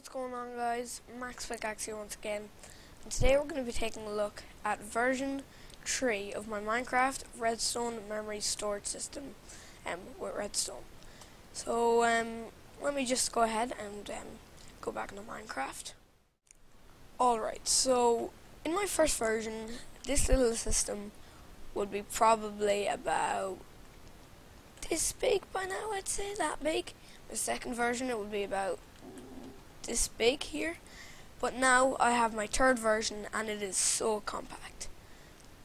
what's going on guys? MaxPicAxe here once again. And today we're going to be taking a look at version 3 of my Minecraft Redstone Memory Storage System um, with Redstone. So um, let me just go ahead and um, go back into Minecraft. Alright, so in my first version, this little system would be probably about this big by now, I'd say, that big. The second version, it would be about this big here. But now I have my third version and it is so compact.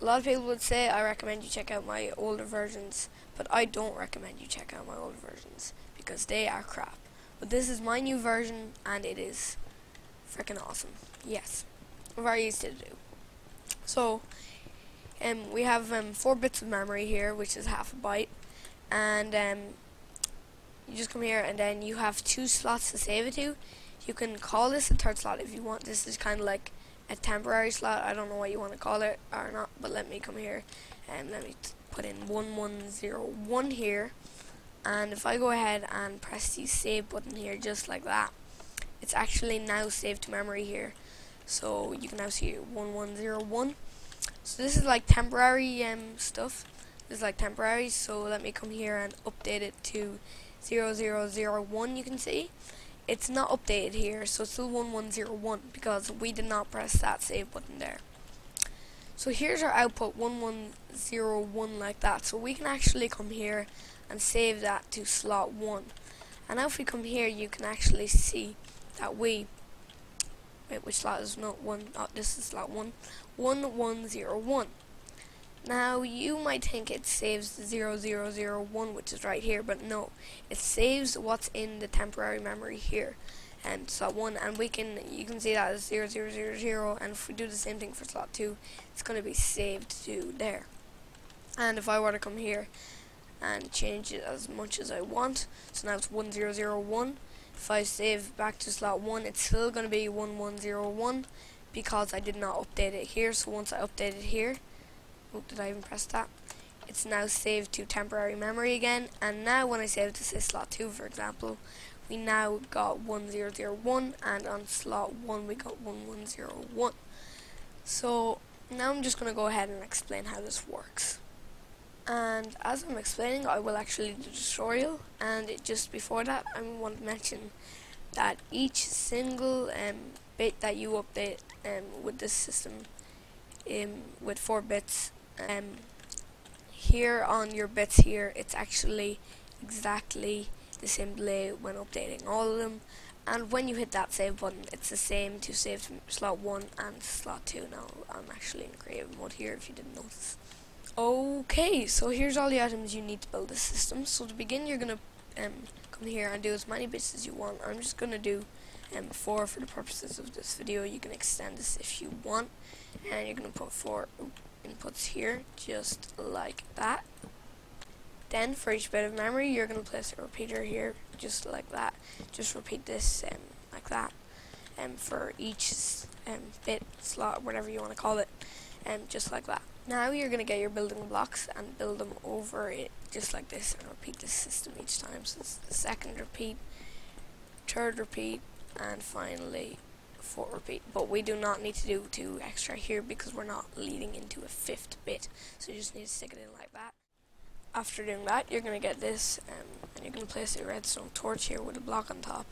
A lot of people would say I recommend you check out my older versions, but I don't recommend you check out my older versions because they are crap. But this is my new version and it is freaking awesome. Yes, very easy to do. So, um, we have um, four bits of memory here, which is half a byte, and um, you just come here and then you have two slots to save it to. You can call this a third slot if you want. This is kind of like a temporary slot. I don't know what you want to call it or not, but let me come here and let me put in 1101 here. And if I go ahead and press the save button here just like that, it's actually now saved to memory here. So you can now see 1101. So this is like temporary um, stuff. This is like temporary, so let me come here and update it to 0001 you can see it's not updated here, so it's still 1101 because we did not press that save button there. So here's our output 1101 like that. So we can actually come here and save that to slot 1. And now if we come here, you can actually see that we, wait, which slot is not 1, oh, this is slot 1, 1101. Now, you might think it saves 0001, which is right here, but no. It saves what's in the temporary memory here. And slot 1, and we can, you can see that as 0000, and if we do the same thing for slot 2, it's going to be saved to there. And if I were to come here and change it as much as I want, so now it's 1001, if I save back to slot 1, it's still going to be 1101, because I did not update it here, so once I update it here, Oh, did I even press that? It's now saved to temporary memory again, and now when I save to say slot 2, for example, we now got 1001, and on slot 1 we got 1101. So, now I'm just going to go ahead and explain how this works. And as I'm explaining, I will actually do the tutorial, and just before that, I want to mention that each single um, bit that you update um, with this system um, with 4 bits um, here on your bits here it's actually exactly the same delay when updating all of them. And when you hit that save button it's the same to save slot 1 and slot 2 now I'm actually in creative mode here if you didn't notice. Okay so here's all the items you need to build this system. So to begin you're gonna um, come here and do as many bits as you want. I'm just gonna do um, 4 for the purposes of this video. You can extend this if you want. And you're gonna put 4 inputs here, just like that. Then for each bit of memory, you're going to place a repeater here, just like that. Just repeat this um, like that. And um, for each um, bit, slot, whatever you want to call it, and um, just like that. Now you're going to get your building blocks and build them over it, just like this, and repeat this system each time. So it's the second repeat, third repeat, and finally for repeat, but we do not need to do two extra here because we're not leading into a fifth bit. So you just need to stick it in like that. After doing that, you're going to get this, um, and you're going to place a redstone torch here with a block on top.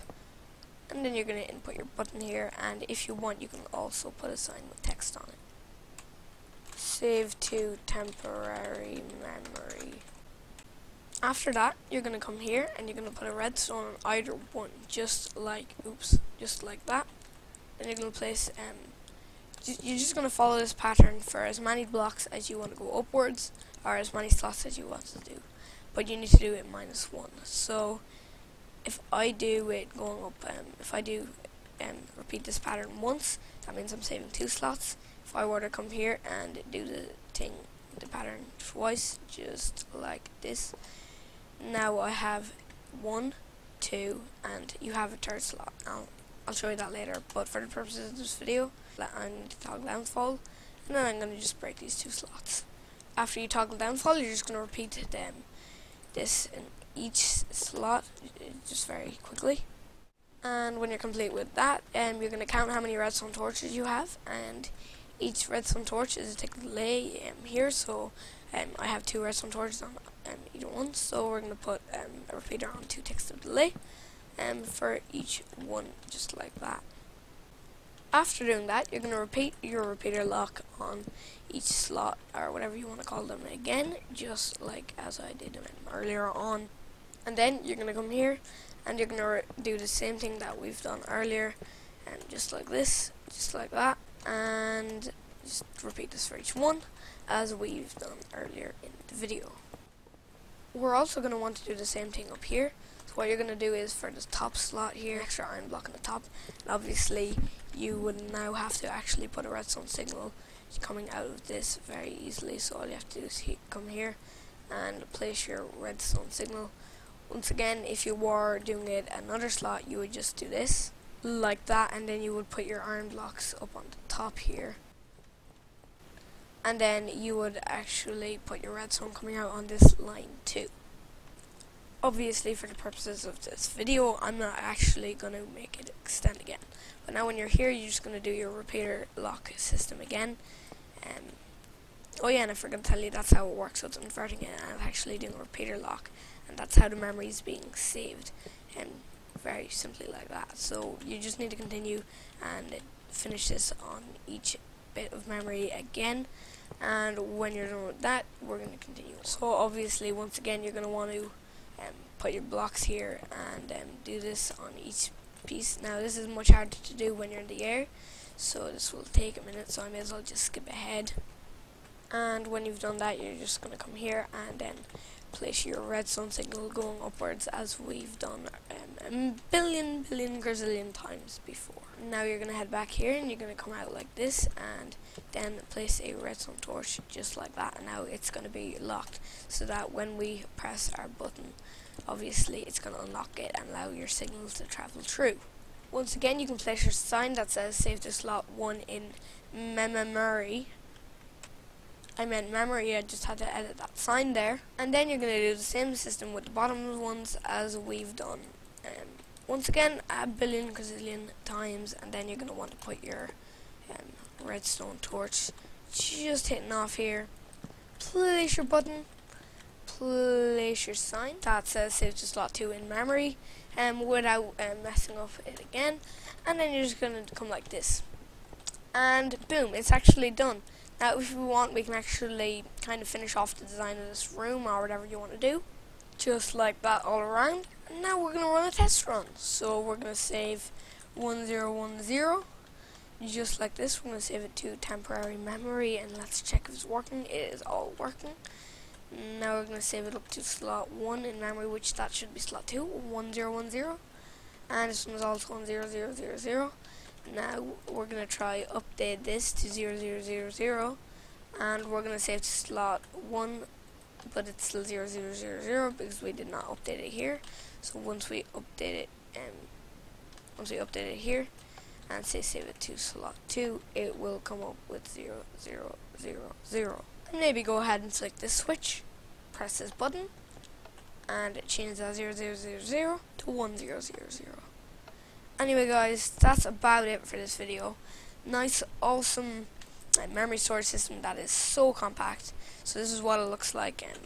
And then you're going to input your button here, and if you want, you can also put a sign with text on it. Save to temporary memory. After that, you're going to come here, and you're going to put a redstone on either one, just like, oops, just like that to place, um, you're just going to follow this pattern for as many blocks as you want to go upwards, or as many slots as you want to do. But you need to do it minus one. So, if I do it going up, um, if I do um, repeat this pattern once, that means I'm saving two slots. If I were to come here and do the thing, the pattern twice, just like this, now I have one, two, and you have a third slot. Now, I'll show you that later, but for the purposes of this video, I need to toggle downfall, and then I'm going to just break these two slots. After you toggle downfall, you're just going to repeat them, this in each slot, just very quickly. And when you're complete with that, um, you're going to count how many redstone torches you have, and each redstone torch is a tick delay um, here, so um, I have two redstone torches on um, either one, so we're going to put um, a repeater on two ticks of delay um, for each one, just like that. After doing that, you're going to repeat your repeater lock on each slot, or whatever you want to call them again, just like as I did earlier on. And then you're going to come here, and you're going to do the same thing that we've done earlier, and just like this, just like that, and just repeat this for each one, as we've done earlier in the video. We're also going to want to do the same thing up here, what you're going to do is for the top slot here, extra iron block on the top, and obviously you would now have to actually put a redstone signal coming out of this very easily, so all you have to do is he come here and place your redstone signal. Once again, if you were doing it another slot, you would just do this, like that, and then you would put your iron blocks up on the top here. And then you would actually put your redstone coming out on this line too obviously for the purposes of this video, I'm not actually going to make it extend again. But now when you're here, you're just going to do your repeater lock system again. Um, oh yeah, and I forgot to tell you, that's how it works. So it's inverting it and I'm actually doing a repeater lock. And that's how the memory is being saved. And very simply like that. So you just need to continue and finish this on each bit of memory again. And when you're done with that, we're going to continue. So obviously, once again, you're going to want to um, put your blocks here and um, do this on each piece. Now this is much harder to do when you're in the air, so this will take a minute, so I may as well just skip ahead. And when you've done that, you're just going to come here and then place your redstone signal going upwards as we've done um, a billion, billion, gazillion times before. Now you're going to head back here and you're going to come out like this and then place a redstone torch just like that and now it's going to be locked so that when we press our button obviously it's going to unlock it and allow your signal to travel through. Once again you can place your sign that says save to slot 1 in memory I meant memory, I just had to edit that sign there. And then you're going to do the same system with the bottom ones as we've done. Um, once again, a billion gazillion times, and then you're going to want to put your um, redstone torch just hitting off here. Place your button, place your sign that says save to slot 2 in memory, um, without um, messing up it again. And then you're just going to come like this. And boom, it's actually done. Now if we want we can actually kind of finish off the design of this room or whatever you want to do. Just like that all around. And now we're going to run a test run. So we're going to save 1010 just like this. We're going to save it to temporary memory and let's check if it's working. It is all working. Now we're going to save it up to slot 1 in memory, which that should be slot 2, 1010. And this one is also 10000. Now we're going to try update this to 0000 and we're going to save to slot 1 but it's still 0000 because we did not update it here. So once we update it um, once we update it here and say save it to slot 2 it will come up with 0000 and maybe go ahead and select this switch press this button and it changes that 0000 to 1000 anyway guys, that's about it for this video. Nice, awesome memory storage system that is so compact. So this is what it looks like um,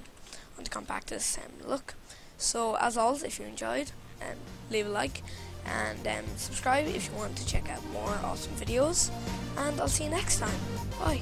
on the compactest um, look. So as always, if you enjoyed, um, leave a like and um, subscribe if you want to check out more awesome videos. And I'll see you next time. Bye.